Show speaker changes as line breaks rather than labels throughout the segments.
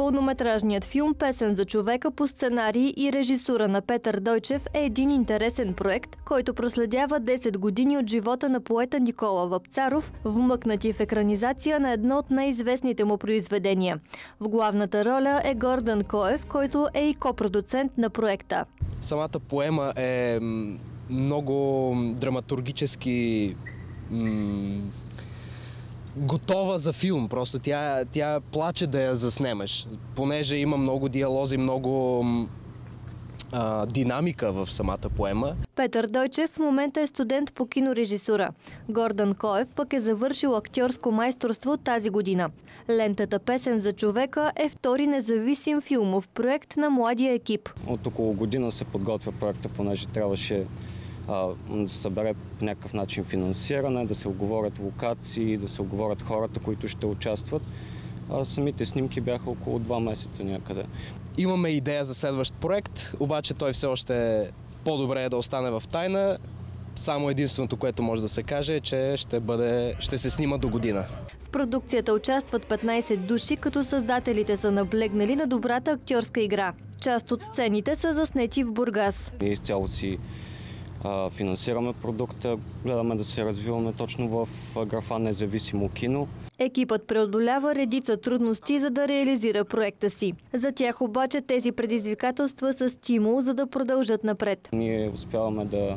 Пълнометражният филм «Песен за човека» по сценарий и режисура на Петър Дойчев е един интересен проект, който проследява 10 години от живота на поета Никола Вапцаров, вмъкнати в екранизация на едно от най-известните му произведения. В главната роля е Гордан Коев, който е и копродуцент на проекта.
Самата поема е много драматургически готова за филм. Просто тя, тя плаче да я заснемаш, понеже има много диалози, много а, динамика в самата поема.
Петър Дойчев в момента е студент по кинорежисура. Гордан Коев пък е завършил актьорско майсторство тази година. Лентата Песен за човека е втори независим филмов проект на младия екип.
От около година се подготвя проекта, понеже трябваше да се събере по някакъв начин финансиране, да се оговорят локации, да се оговорят хората, които ще участват. А самите снимки бяха около два месеца някъде.
Имаме идея за следващ проект, обаче той все още е по-добре е да остане в тайна. Само единственото, което може да се каже е, че ще, бъде, ще се снима до година.
В продукцията участват 15 души, като създателите са наблегнали на добрата актьорска игра. Част от сцените са заснети в Бургас.
Ние изцяло си финансираме продукта, гледаме да се развиваме точно в графа независимо кино.
Екипът преодолява редица трудности, за да реализира проекта си. За тях обаче тези предизвикателства са стимул, за да продължат напред.
Ние успяваме да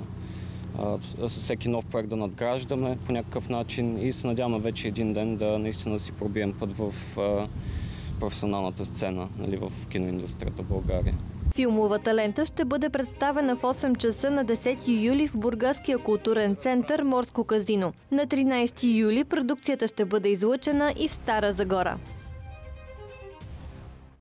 с всеки нов проект да надграждаме по някакъв начин и се надяваме вече един ден да наистина си пробием път в професионалната сцена нали, в киноиндустрията в България.
Филмовата лента ще бъде представена в 8 часа на 10 юли в Бургаския културен център Морско казино. На 13 юли продукцията ще бъде излъчена и в Стара Загора.